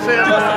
是这样